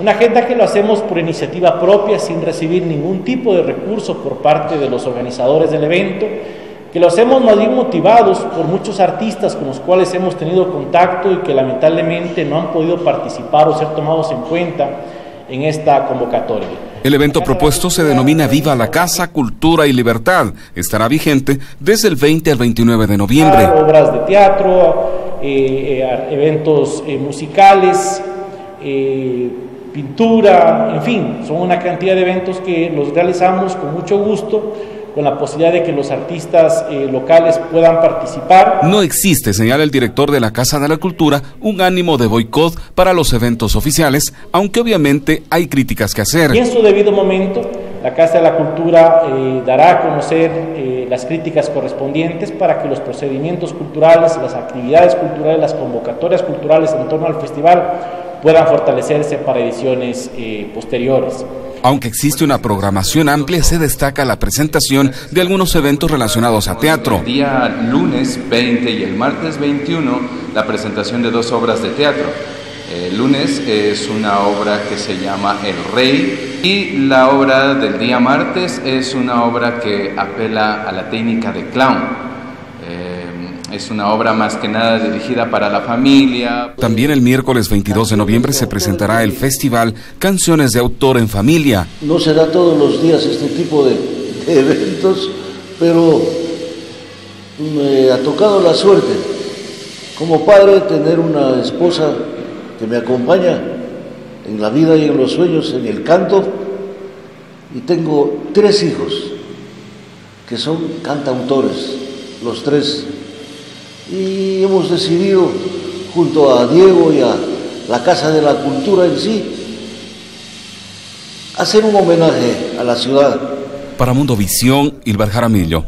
Una agenda que lo hacemos por iniciativa propia, sin recibir ningún tipo de recurso por parte de los organizadores del evento, que lo hacemos más bien motivados por muchos artistas con los cuales hemos tenido contacto y que lamentablemente no han podido participar o ser tomados en cuenta en esta convocatoria. El evento propuesto se denomina Viva la Casa, Cultura y Libertad. Estará vigente desde el 20 al 29 de noviembre. Obras de teatro, eh, eh, eventos eh, musicales, pintura, en fin, son una cantidad de eventos que los realizamos con mucho gusto con la posibilidad de que los artistas eh, locales puedan participar. No existe, señala el director de la Casa de la Cultura, un ánimo de boicot para los eventos oficiales, aunque obviamente hay críticas que hacer. Y en su debido momento, la Casa de la Cultura eh, dará a conocer eh, las críticas correspondientes para que los procedimientos culturales, las actividades culturales, las convocatorias culturales en torno al festival puedan fortalecerse para ediciones posteriores. Aunque existe una programación amplia, se destaca la presentación de algunos eventos relacionados a teatro. El día lunes 20 y el martes 21, la presentación de dos obras de teatro. El lunes es una obra que se llama El Rey y la obra del día martes es una obra que apela a la técnica de clown. Es una obra más que nada dirigida para la familia. También el miércoles 22 de noviembre se presentará el festival Canciones de Autor en Familia. No se da todos los días este tipo de, eventos, pero me ha tocado la suerte como padre tener una esposa que me acompaña en la vida y en los sueños, en el canto, y tengo tres hijos que son cantautores, los tres y hemos decidido, junto a Diego y a la Casa de la Cultura en sí, hacer un homenaje a la ciudad. Para Mundo Visión, Ilbar Jaramillo.